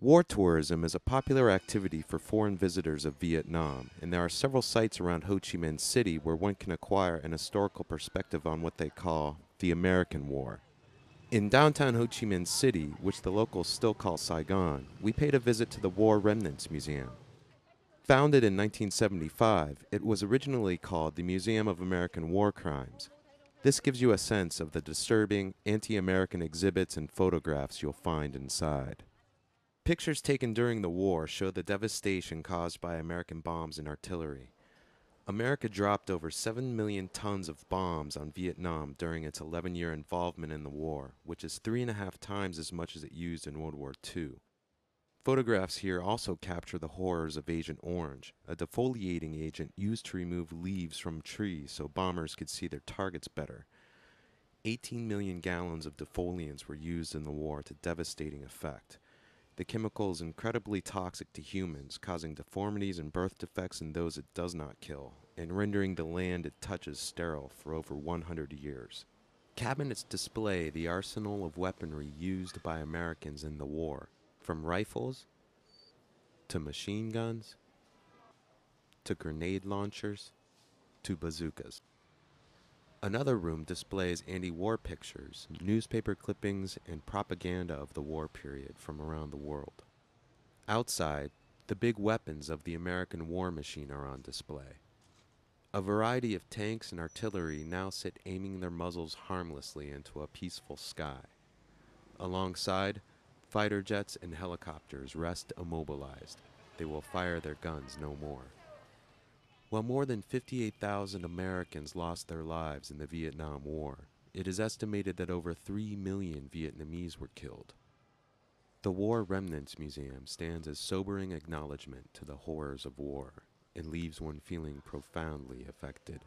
War tourism is a popular activity for foreign visitors of Vietnam, and there are several sites around Ho Chi Minh City where one can acquire an historical perspective on what they call the American War. In downtown Ho Chi Minh City, which the locals still call Saigon, we paid a visit to the War Remnants Museum. Founded in 1975, it was originally called the Museum of American War Crimes. This gives you a sense of the disturbing anti American exhibits and photographs you'll find inside. Pictures taken during the war show the devastation caused by American bombs and artillery. America dropped over 7 million tons of bombs on Vietnam during its 11 year involvement in the war, which is three and a half times as much as it used in World War II. Photographs here also capture the horrors of Agent Orange, a defoliating agent used to remove leaves from trees so bombers could see their targets better. 18 million gallons of defoliants were used in the war to devastating effect. The chemical is incredibly toxic to humans, causing deformities and birth defects in those it does not kill, and rendering the land it touches sterile for over 100 years. Cabinets display the arsenal of weaponry used by Americans in the war, from rifles to machine guns to grenade launchers to bazookas. Another room displays anti war pictures, newspaper clippings, and propaganda of the war period from around the world. Outside, the big weapons of the American war machine are on display. A variety of tanks and artillery now sit aiming their muzzles harmlessly into a peaceful sky. Alongside, Fighter jets and helicopters rest immobilized. They will fire their guns no more. While more than 58,000 Americans lost their lives in the Vietnam War, it is estimated that over 3 million Vietnamese were killed. The War Remnants Museum stands as sobering acknowledgement to the horrors of war and leaves one feeling profoundly affected.